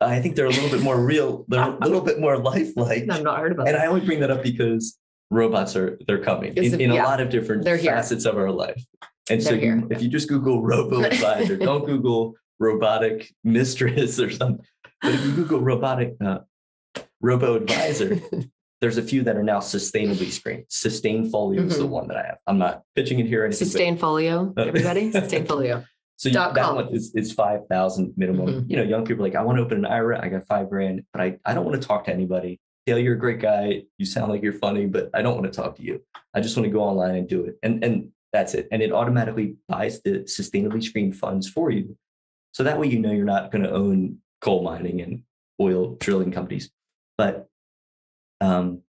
I think they're a little bit more real. They're a [LAUGHS] little bit more lifelike. I've not heard about And it. I only bring that up because robots are they're coming in, in a lot of different facets of our life. And so They're here. you, if you just Google robo advisor, [LAUGHS] don't Google robotic mistress or something. But if you Google robotic uh, robo advisor, [LAUGHS] there's a few that are now sustainably screened. Sustainfolio is the Mhm. one that I have. I'm not pitching it here anything. Sustain folio, Uh, everybody. [LAUGHS] Sustainfolio. so you, that com. one is, is 5,000 minimum. Mhm. You know, young people are like, I want to open an IRA. I got five grand, but I, I don't want to talk to anybody. Dale, you're a great guy. You sound like you're funny, but I don't want to talk to you. I just want to go online and do it. And, and that's it. And it automatically buys the sustainably screened funds for you. So that way, you know, you're not going to own coal mining and oil drilling companies. But um,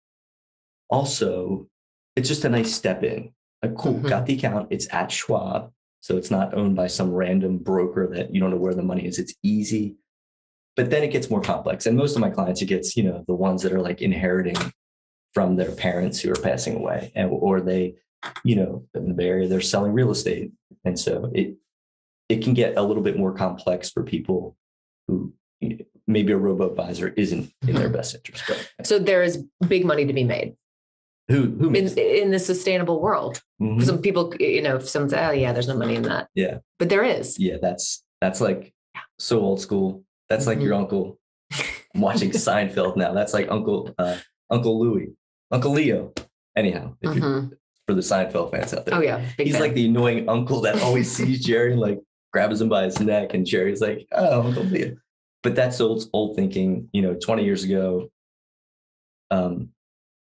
also, it's just a nice step in. Like, cool, Mhm. got the account. It's at Schwab. So it's not owned by some random broker that you don't know where the money is. It's easy. But then it gets more complex. And most of my clients, it gets, you know, the ones that are like inheriting from their parents who are passing away. And or they, you know, in the Bay Area, they're selling real estate. And so it it can get a little bit more complex for people who maybe a robo advisor isn't in their best interest. But [LAUGHS] So there is big money to be made who who in, in the sustainable world. Mhm. Some people, you know, some says, oh, yeah, there's no money in that. Yeah. But there is. Yeah, that's that's like so old school. That's like your uncle. [LAUGHS] I'm watching Seinfeld now. That's like Uncle uh, Uncle Louis, Uncle Leo. Anyhow, Mhm. for the Seinfeld fans out there, Oh, yeah. He's fan. like the annoying uncle that always sees Jerry and like grabs him by his neck, and Jerry's like, "Oh, Uncle Leo." But that's old old thinking. You know, 20 years ago, um,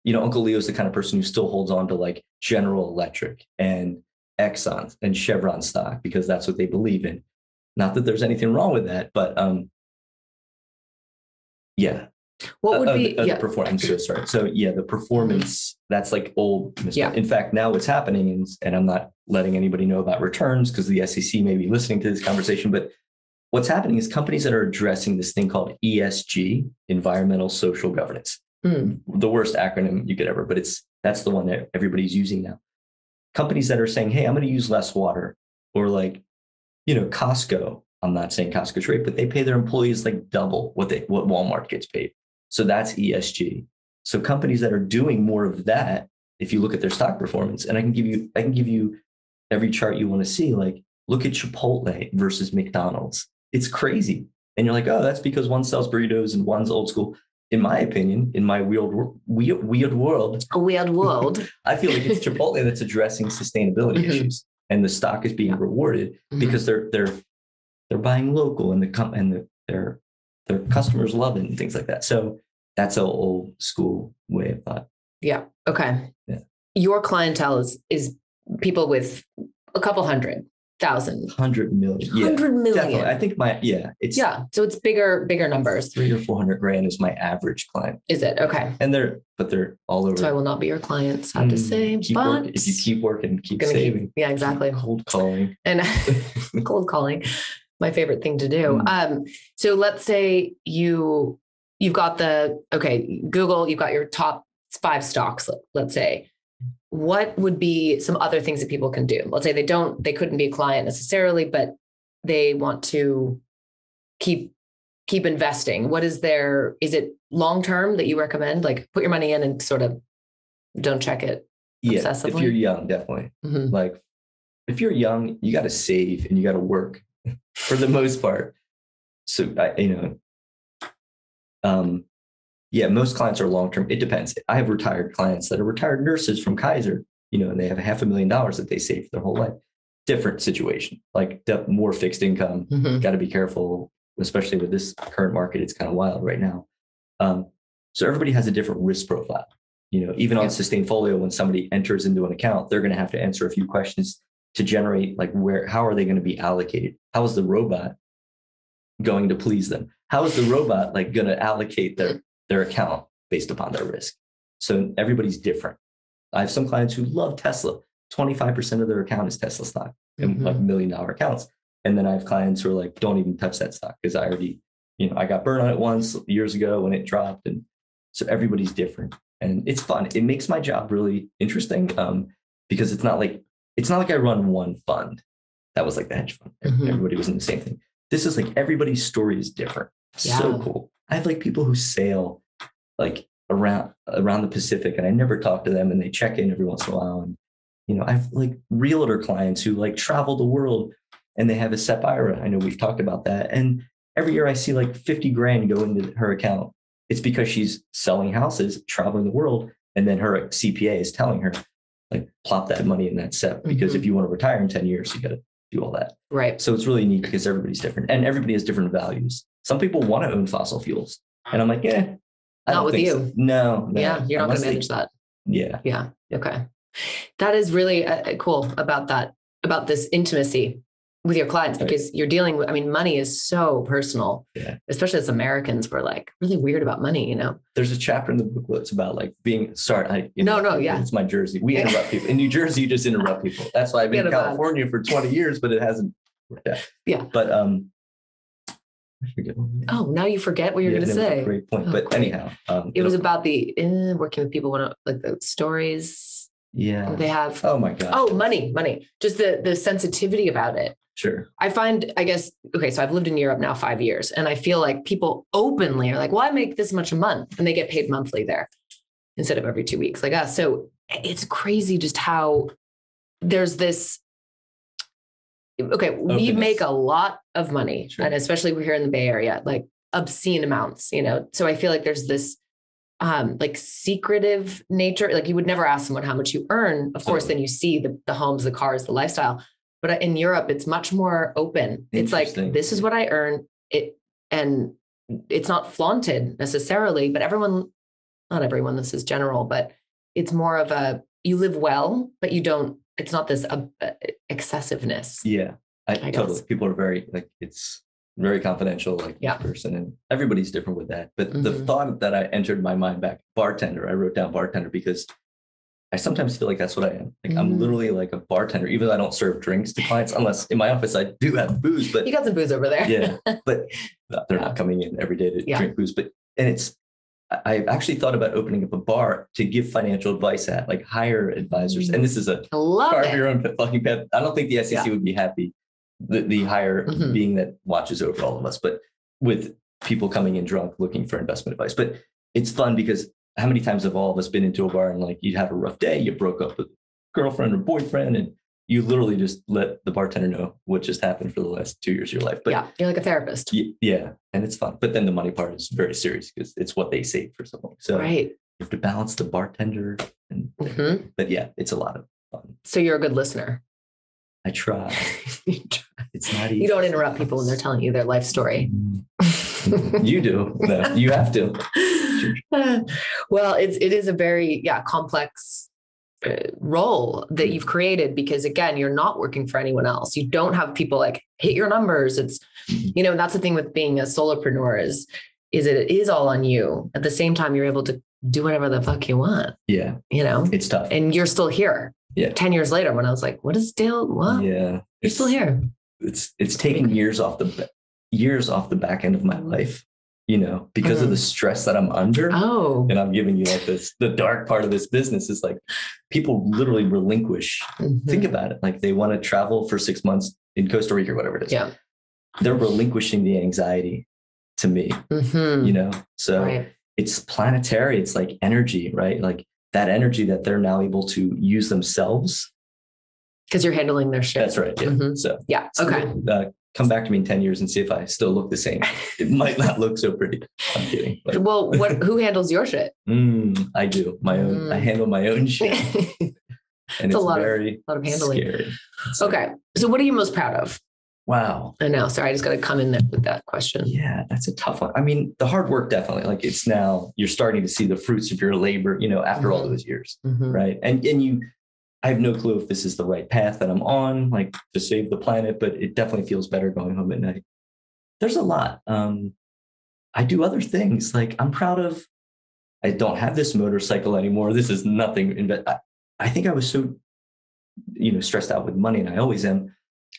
you know, Uncle Leo's the kind of person who still holds on to like General Electric and Exxon and Chevron stock because that's what they believe in. Not that there's anything wrong with that, but um, yeah, what would uh, be, uh, yeah. the performance. So sorry. So yeah, the performance. That's like old. Yeah. In fact, now what's happening is, and I'm not letting anybody know about returns because the SEC may be listening to this conversation. But what's happening is companies that are addressing this thing called ESG, environmental social governance. Hmm. The worst acronym you could ever, but it's that's the one that everybody's using now. Companies that are saying, "Hey, I'm going to use less water," or like, you know, Costco. I'm not saying Costco's great, but they pay their employees like double what they what Walmart gets paid. So that's ESG. So companies that are doing more of that, if you look at their stock performance, and I can give you, I can give you every chart you want to see. Like, look at Chipotle versus McDonald's. It's crazy. And you're like, oh, that's because one sells burritos and one's old school. In my opinion, in my weird, weird, weird world, A weird world. [LAUGHS] I feel like it's Chipotle that's addressing sustainability Mhm. issues, and the stock is being rewarded Mhm. because they're they're they're buying local and the com- and the, their their customers love it and things like that. So that's an old school way of thought. Yeah. Okay. Yeah. Your clientele is is people with a couple hundred thousand, Hundred million, yeah, hundred million. definitely. I think my yeah, it's Yeah. So it's bigger, bigger numbers. three or four hundred grand is my average client, Is it? Okay. and they're but they're all over. So I will not be your client, sad to Mm, say. keep but work- if you keep working, keep gonna keep- saving. yeah, exactly. Cold calling. [LAUGHS] And [LAUGHS] cold calling, my favorite thing to do. Mm. Um, so let's say you you've got the okay, Google, you've got your top five stocks, let's say. What would be some other things that people can do? Let's say they don't, they couldn't be a client necessarily, but they want to keep keep investing. What is there? Is it long term that you recommend? Like put your money in and sort of don't check it. Yeah, if you're young, definitely. Mm-hmm. Like if you're young, you got to save and you got to work [LAUGHS] for the most part. So I, you know, um, yeah, most clients are long term. It depends. I have retired clients that are retired nurses from Kaiser, you know, and they have a half a million dollars that they save their whole life. Different situation, like more fixed income. Mm-hmm. Got to be careful, especially with this current market. It's kind of wild right now. Um, so everybody has a different risk profile. You know, even on Sustainfolio, when somebody enters into an account, they're going to have to answer a few questions to generate like where how are they going to be allocated? How is the robot going to please them? How is the robot like going to allocate their their account based upon their risk. So everybody's different. I have some clients who love Tesla. 25% of their account is Tesla stock and mm-hmm. like million dollar accounts. And then I have clients who are like, don't even touch that stock because I already, you know, I got burned on it once years ago when it dropped. And so everybody's different. And it's fun. It makes my job really interesting um, because it's not like it's not like I run one fund. That was like the hedge fund. Mm-hmm. Everybody was in the same thing. This is like everybody's story is different. Yeah. So cool. I have like people who sail like around around the Pacific, and I never talk to them, and they check in every once in a while. And you know, I've like realtor clients who like travel the world, and they have a SEP IRA. I know we've talked about that, and every year I see like fifty grand go into her account. It's because she's selling houses, traveling the world, and then her CPA is telling her, like, plop that money in that SEP because mm-hmm. if you want to retire in ten years, you got to do all that. Right. So it's really neat because everybody's different and everybody has different values. Some people want to own fossil fuels. And I'm like, yeah, not with you. So. No, no, Yeah, you're not going to manage they, that. Yeah. Yeah. Okay. That is really uh, uh, cool about that, about this intimacy with your clients because right. you're dealing with, I mean, money is so personal, yeah. especially as Americans, we're like really weird about money, you know? There's a chapter in the book that's about like being, sorry, I, you know, no, no, yeah. It's my Jersey. We [LAUGHS] interrupt people. In New Jersey, you just interrupt people. That's why I've been in California for 20 years, but it hasn't yeah. Yeah. But um, Oh, now you forget what you're yeah, going to say. great point. Oh, but great. anyhow, um, it was about the uh, working with people, like the stories. Yeah, they have. Oh my god. Oh, money, money. Just the the sensitivity about it. Sure. I find, I guess, okay. So I've lived in Europe now five years, and I feel like people openly are like, "Well, I make this much a month," and they get paid monthly there instead of every two weeks, like us. So it's crazy just how there's this okay, we make a lot of money, sure. and especially we're here in the Bay Area, like obscene amounts, you know. So I feel like there's this um like secretive nature. Like you would never ask someone how much you earn. Of course, then you see the, the homes, the cars, the lifestyle. But in Europe, it's much more open. It's like this is what I earn. It and it's not flaunted necessarily, but everyone, not everyone, this is general, but it's more of a you live well, but you don't it's not this uh, excessiveness. Yeah, I, I totally. Guess. People are very like it's very confidential, like yeah. person, and everybody's different with that. But mm-hmm. the thought that I entered my mind back, bartender. I wrote down bartender because I sometimes feel like that's what I am. Like mm-hmm. I'm literally like a bartender, even though I don't serve drinks to clients, unless in my office I do have booze. But you got some booze over there. yeah, but [LAUGHS] they're yeah. not coming in every day to yeah. drink booze. But and it's I've actually thought about opening up a bar to give financial advice at, like hire advisors. And this is a carve it. your own [LAUGHS] fucking path. I don't think the SEC yeah. would be happy, the, the higher mm-hmm. being that watches over all of us, but with people coming in drunk looking for investment advice. But it's fun because how many times have all of us been into a bar and like you had a rough day, you broke up with girlfriend or boyfriend, and you literally just let the bartender know what just happened for the last two years of your life. But yeah, you're like a therapist. yeah, and it's fun. But then the money part is very serious because it's what they save for someone. So right. you have to balance the bartender and mm-hmm. but yeah, it's a lot of fun. So you're a good listener. I try. [LAUGHS] It's not easy. You don't interrupt people when they're telling you their life story. Mm-hmm. you do. No, you have to. [LAUGHS] well, it's it is a very yeah complex role that you've created because again you're not working for anyone else. You don't have people like hit your numbers. It's mm-hmm. you know that's the thing with being a solopreneur is is it is all on you. At the same time you're able to do whatever the fuck you want yeah. you know? It's tough. And you're still here. Yeah. 10 years later when i was like what is Dale what? Yeah. You're still here. it's it's taken years off the years off the back end of my life you know, because mm-hmm. of the mm-hmm. stress that I'm under. Oh. And I'm giving you like this the dark part of this business is like people literally relinquish. Mm-hmm. Think about it. Like they want to travel for six months in Costa Rica or whatever it is. Yeah. They're relinquishing the anxiety to me. Mm-hmm. You know, so right. it's planetary, it's like energy, right? Like that energy that they're now able to use themselves. Because you're handling their shit. That's right. Yeah. Mm-hmm. So yeah. Okay. uh, come back to me in 10 years and see if I still look the same. It [LAUGHS] might not look so pretty. I'm kidding. But. Well, what who handles your shit? Mm, I do. My own, mm. I handle my own [LAUGHS] shit. and it's, it's a lot of, lot of handling. Scary. okay. So what are you most proud of? Wow. I know. Sorry, I just got to come in there with that question. Yeah, that's a tough one. I mean, the hard work definitely. Like it's now you're starting to see the fruits of your labor, you know, after mm-hmm. all those years. Mm-hmm. Right. And and you I have no clue if this is the right path that I'm on, like to save the planet, but it definitely feels better going home at night. There's a lot. Um, I do other things. Like I'm proud of, I don't have this motorcycle anymore. This is nothing. But I, I think I was so, you know, stressed out with money, and I always am.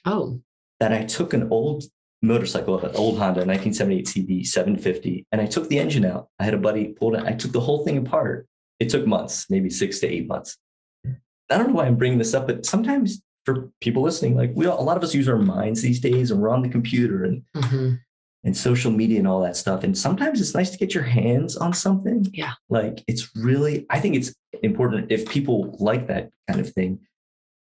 Oh. That I took an old motorcycle, an old Honda 1978 CB 750, and I took the engine out. I had a buddy pulled it. I took the whole thing apart. It took months, maybe six to eight months. I don't know why I'm bringing this up, but sometimes for people listening, like we all, a lot of us use our minds these days, and we're on the computer and mm-hmm. and social media and all that stuff. And sometimes it's nice to get your hands on something. Yeah, like it's really. I think it's important if people like that kind of thing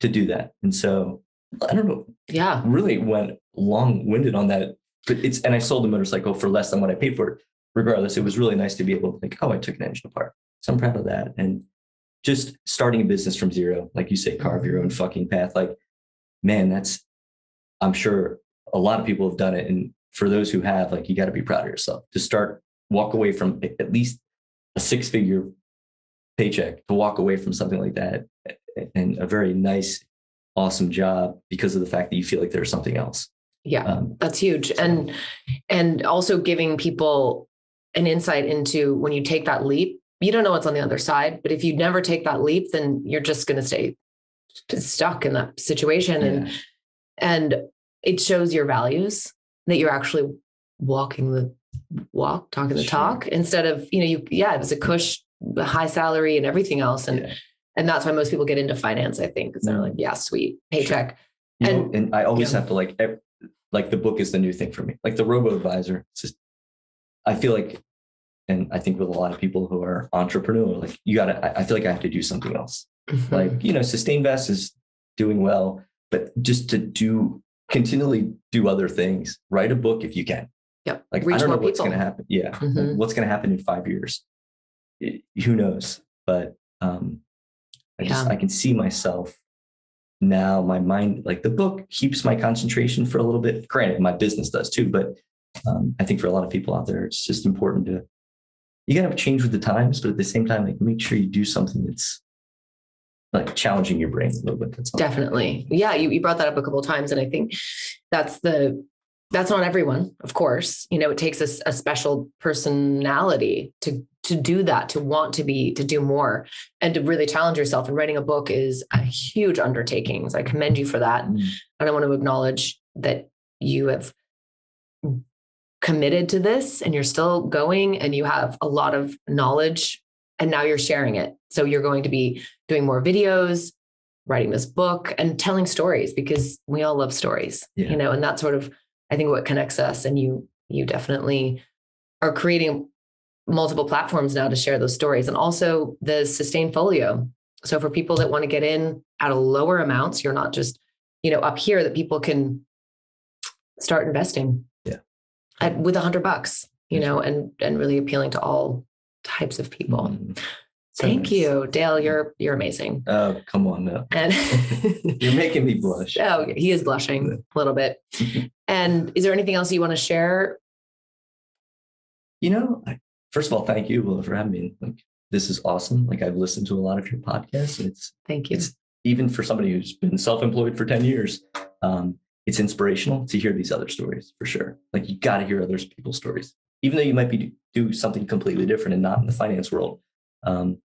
to do that. And so I don't know. Yeah, really went long winded on that. But it's and I sold the motorcycle for less than what I paid for it. Regardless, it was really nice to be able to think, oh, I took an engine apart. So I'm proud of that. And just starting a business from zero, like you say, carve your own fucking path. Like, man, that's, I'm sure a lot of people have done it. And for those who have, like, you got to be proud of yourself to start, walk away from at least a six figure paycheck to walk away from something like that and a very nice, awesome job because of the fact that you feel like there's something else. Yeah, um, that's huge. So. And, and also giving people an insight into when you take that leap, you don't know what's on the other side. But if you never take that leap, then you're just going to stay stuck in that situation. Yeah. And and it shows your values that you're actually walking the walk, talking the sure. talk instead of, you know, you yeah, it was a cush, high salary and everything else. And yeah. and that's why most people get into finance, I think, because they're mm. like, yeah, sweet paycheck. Sure. And, know, and I always have to like like the book is the new thing for me. Like the robo advisor. It's just I feel like and I think with a lot of people who are entrepreneur, like you gotta, I feel like I have to do something else. Mm-hmm. Like, you know, Sustain SustainVest is doing well, but just to do continually do other things, write a book if you can. Yep. Like Reach I don't know what's going to happen. Yeah. Mm-hmm. Like, what's going to happen in five years? It, who knows? But um, I just. I can see myself now. My mind, like the book, keeps my concentration for a little bit. Granted, my business does too, but um, I think for a lot of people out there, it's just important to you gotta change with the times, but at the same time, like make sure you do something that's like challenging your brain a little bit. That's Definitely. Yeah. You, you brought that up a couple of times. And I think that's the, that's not everyone, of course. You know, it takes a, a special personality to to do that, to want to be, to do more, and to really challenge yourself. And writing a book is a huge undertaking. So I commend you for that. Mm. And I want to acknowledge that you have committed to this and you're still going and you have a lot of knowledge and now you're sharing it. So you're going to be doing more videos, writing this book and telling stories because we all love stories, yeah. you know, and that's sort of, I think what connects us and you, you definitely are creating multiple platforms now to share those stories and also the Sustainfolio. So for people that want to get in at a lower amounts, you're not just, you know, up here that people can start investing at, with a hundred bucks, you know, and and really appealing to all types of people. Mm. So Thank nice. you, Dale. You're you're amazing. Oh, come on now. And [LAUGHS] you're making me blush. Oh, he is blushing a little bit. and is there anything else you want to share? You know, first of all, thank you Will, for having me. Like, this is awesome. Like, I've listened to a lot of your podcasts. It's thank you. It's even for somebody who's been self-employed for ten years. Um, it's inspirational to hear these other stories for sure. Like you got to hear other people's stories, even though you might be do something completely different and not in the finance world. Um,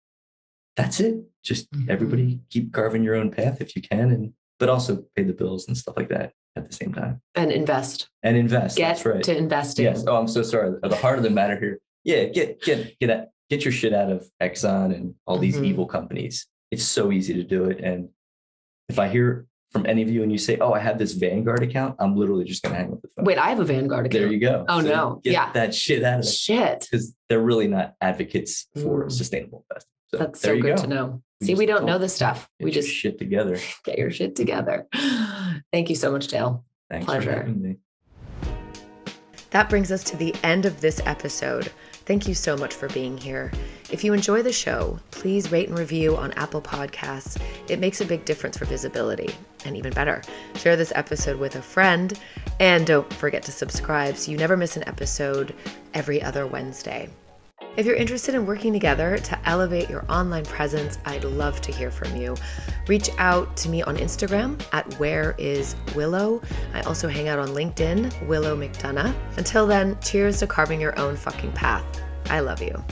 that's it. Just mm-hmm. everybody keep carving your own path if you can, and but also pay the bills and stuff like that. at the same time and invest and invest. get That's right. to investing Yes. Oh, I'm so sorry. The heart of the matter here. Yeah, get get get at, get your shit out of Exxon and all these Mhm. evil companies. It's so easy to do it. And if I hear from any of you and you say, "Oh, I have this Vanguard account," I'm literally just gonna hang up the phone. wait i have a vanguard account there you go. Oh, no. get Yeah. that shit out of it shit because they're really not advocates for Mm. sustainable investing. So that's so good go. to know We see we don't don't know this stuff Get we your just shit together. [LAUGHS] get your shit together [GASPS] thank you so much dale Thanks Pleasure. for having me. That brings us to the end of this episode. Thank you so much for being here. If you enjoy the show, please rate and review on Apple Podcasts. It makes a big difference for visibility. And even better, share this episode with a friend. And don't forget to subscribe so you never miss an episode every other Wednesday. If you're interested in working together to elevate your online presence, I'd love to hear from you. Reach out to me on Instagram at where is Willow. I also hang out on LinkedIn, Willow McDonough. Until then, cheers to carving your own fucking path. I love you.